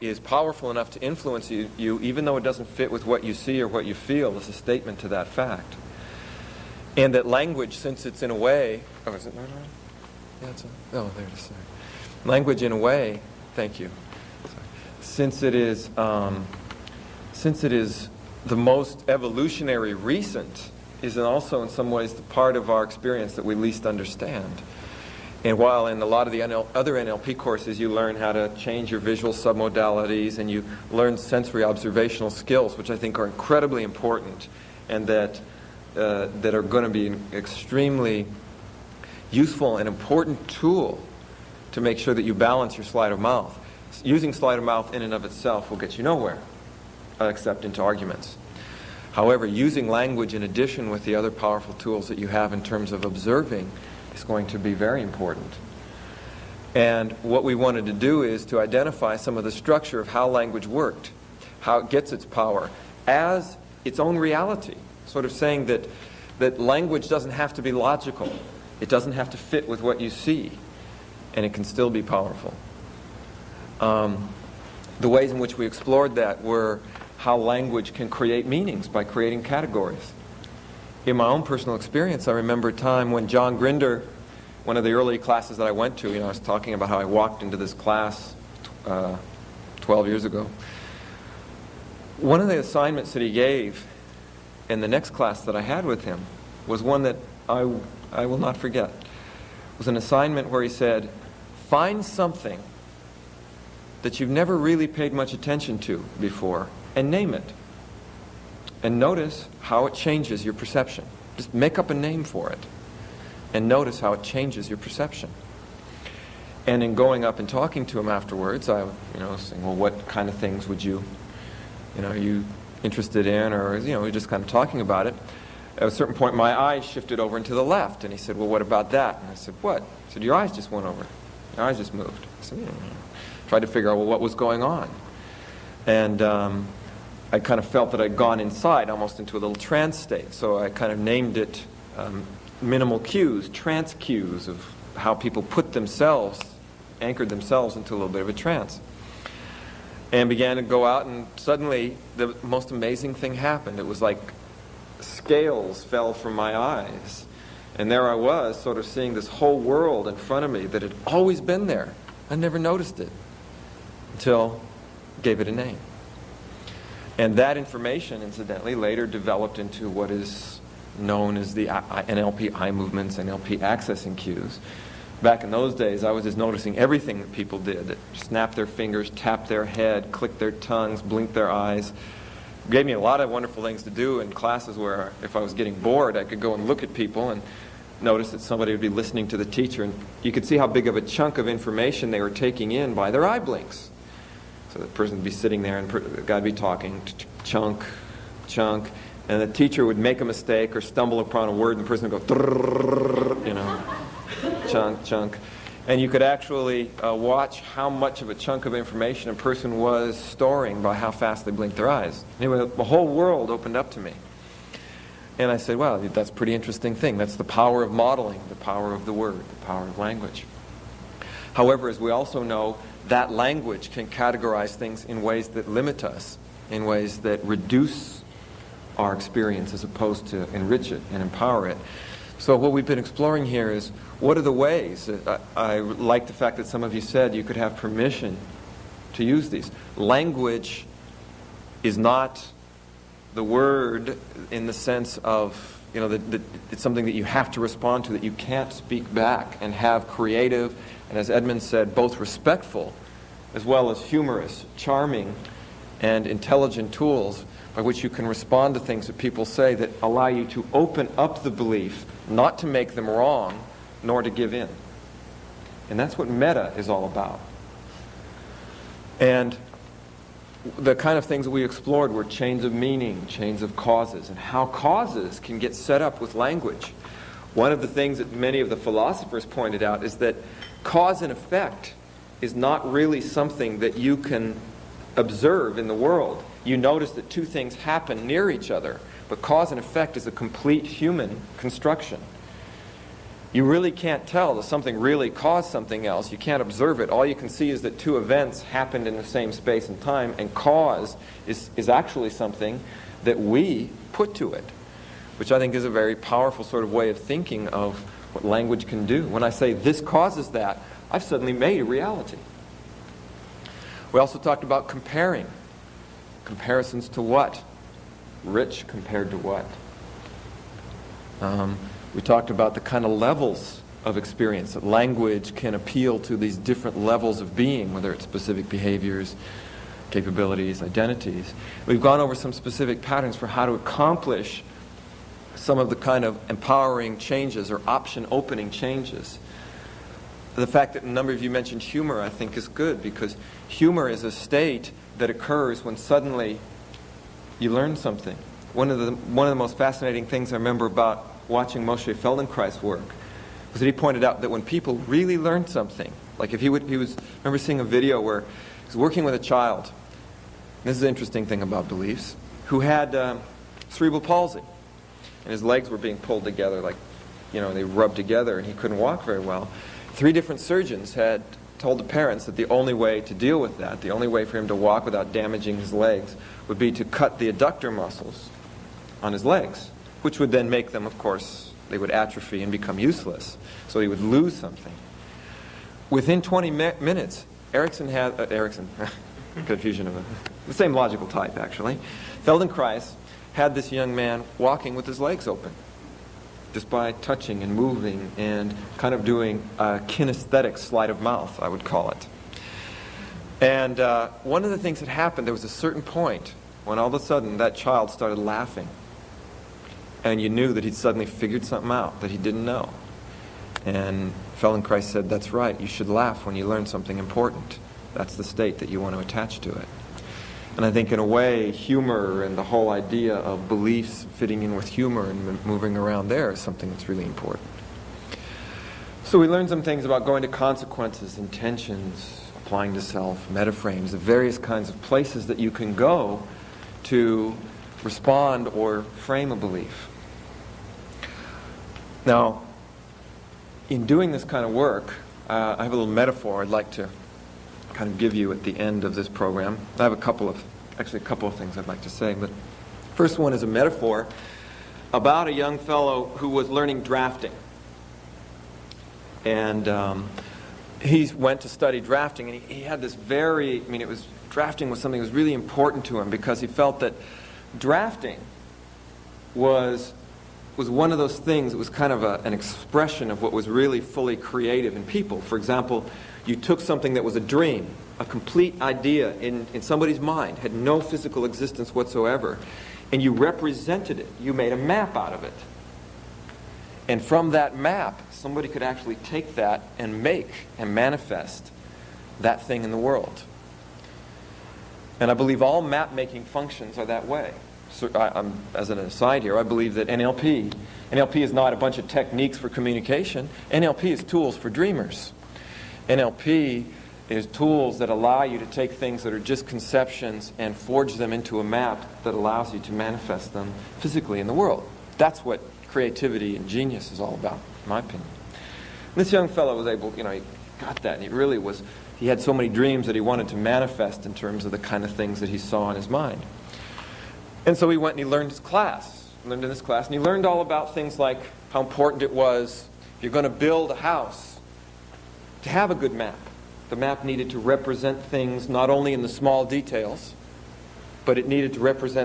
is powerful enough to influence you, you, even though it doesn't fit with what you see or what you feel, is a statement to that fact. And that language, since it's in a way, oh, is it not on? Yeah, it's a, oh, there it is. Sorry. Language, in a way, thank you. Sorry. Since it is, um, since it is the most evolutionary recent, is also in some ways the part of our experience that we least understand. And while in a lot of the NL, other NLP courses you learn how to change your visual submodalities and you learn sensory observational skills, which I think are incredibly important and that, uh, that are going to be an extremely useful and important tool to make sure that you balance your sleight of mouth. Using sleight of mouth in and of itself will get you nowhere, except into arguments. However, using language in addition with the other powerful tools that you have in terms of observing is going to be very important. And what we wanted to do is to identify some of the structure of how language worked, how it gets its power, as its own reality. Sort of saying that, that language doesn't have to be logical, it doesn't have to fit with what you see, and it can still be powerful. Um, the ways in which we explored that were how language can create meanings by creating categories in my own personal experience, I remember a time when John Grinder, one of the early classes that I went to, you know, I was talking about how I walked into this class uh, 12 years ago. One of the assignments that he gave in the next class that I had with him was one that I, I will not forget. It was an assignment where he said, Find something that you've never really paid much attention to before and name it and notice how it changes your perception. Just make up a name for it and notice how it changes your perception. And in going up and talking to him afterwards, I, you know, saying, well, what kind of things would you, you know, are you interested in? Or, you know, we are just kind of talking about it. At a certain point, my eyes shifted over into the left. And he said, well, what about that? And I said, what? He said, your eyes just went over. Your eyes just moved. I said, mm. Tried to figure out, well, what was going on? And um, I kind of felt that I'd gone inside, almost into a little trance state. So I kind of named it um, minimal cues, trance cues of how people put themselves, anchored themselves into a little bit of a trance. And began to go out, and suddenly the most amazing thing happened. It was like scales fell from my eyes. And there I was, sort of seeing this whole world in front of me that had always been there. I never noticed it until I gave it a name. And that information, incidentally, later developed into what is known as the NLP eye movements, NLP accessing cues. Back in those days, I was just noticing everything that people did that snap their fingers, tap their head, click their tongues, blink their eyes. It gave me a lot of wonderful things to do in classes where if I was getting bored, I could go and look at people and notice that somebody would be listening to the teacher, and you could see how big of a chunk of information they were taking in by their eye blinks. So the person would be sitting there and the guy would be talking, chunk, chunk, and the teacher would make a mistake or stumble upon a word and the person would go, you know, chunk, chunk. And you could actually uh, watch how much of a chunk of information a person was storing by how fast they blinked their eyes. Anyway, the whole world opened up to me. And I said, wow, that's a pretty interesting thing. That's the power of modeling, the power of the word, the power of language. However, as we also know, that language can categorize things in ways that limit us, in ways that reduce our experience as opposed to enrich it and empower it. So, what we've been exploring here is what are the ways? I, I like the fact that some of you said you could have permission to use these. Language is not the word in the sense of you know that, that, it's something that you have to respond to that you can't speak back and have creative and as Edmund said, both respectful as well as humorous, charming, and intelligent tools by which you can respond to things that people say that allow you to open up the belief, not to make them wrong, nor to give in. And that's what meta is all about. And the kind of things we explored were chains of meaning, chains of causes, and how causes can get set up with language. One of the things that many of the philosophers pointed out is that cause and effect is not really something that you can observe in the world. You notice that two things happen near each other, but cause and effect is a complete human construction. You really can't tell that something really caused something else. You can't observe it. All you can see is that two events happened in the same space and time, and cause is, is actually something that we put to it, which I think is a very powerful sort of way of thinking of what language can do. When I say this causes that, I've suddenly made a reality. We also talked about comparing. Comparisons to what? Rich compared to what? Um, we talked about the kind of levels of experience that language can appeal to these different levels of being, whether it's specific behaviors, capabilities, identities. We've gone over some specific patterns for how to accomplish some of the kind of empowering changes or option opening changes. The fact that a number of you mentioned humor, I think, is good because humor is a state that occurs when suddenly you learn something. One of the, one of the most fascinating things I remember about watching Moshe Feldenkrais work was that he pointed out that when people really learn something, like if he would, he was, I remember seeing a video where he was working with a child, this is an interesting thing about beliefs, who had um, cerebral palsy. And his legs were being pulled together, like, you know, they rubbed together, and he couldn't walk very well. Three different surgeons had told the parents that the only way to deal with that, the only way for him to walk without damaging his legs, would be to cut the adductor muscles on his legs, which would then make them, of course, they would atrophy and become useless. So he would lose something. Within 20 mi- minutes, Erickson had, uh, Erickson, confusion of a, the same logical type, actually. Feldenkrais had this young man walking with his legs open just by touching and moving and kind of doing a kinesthetic sleight of mouth, I would call it. And uh, one of the things that happened, there was a certain point when all of a sudden that child started laughing. And you knew that he'd suddenly figured something out that he didn't know. And Feldenkrais said, That's right, you should laugh when you learn something important. That's the state that you want to attach to it. And I think, in a way, humor and the whole idea of beliefs fitting in with humor and moving around there is something that's really important. So, we learned some things about going to consequences, intentions, applying to self, metaframes, the various kinds of places that you can go to respond or frame a belief. Now, in doing this kind of work, uh, I have a little metaphor I'd like to kind of give you at the end of this program. I have a couple of, actually, a couple of things I'd like to say. But first one is a metaphor about a young fellow who was learning drafting. And um, he went to study drafting, and he, he had this very, I mean, it was, drafting was something that was really important to him because he felt that drafting was was one of those things, that was kind of a, an expression of what was really fully creative in people. For example, you took something that was a dream, a complete idea in, in somebody's mind, had no physical existence whatsoever, and you represented it. You made a map out of it. And from that map, somebody could actually take that and make and manifest that thing in the world. And I believe all map making functions are that way. So I, as an aside here, I believe that NLP, NLP is not a bunch of techniques for communication. NLP is tools for dreamers. NLP is tools that allow you to take things that are just conceptions and forge them into a map that allows you to manifest them physically in the world. That's what creativity and genius is all about, in my opinion. And this young fellow was able, you know, he got that, and he really was, he had so many dreams that he wanted to manifest in terms of the kind of things that he saw in his mind. And so he went and he learned his class, learned in this class, and he learned all about things like how important it was if you're going to build a house to have a good map. The map needed to represent things not only in the small details, but it needed to represent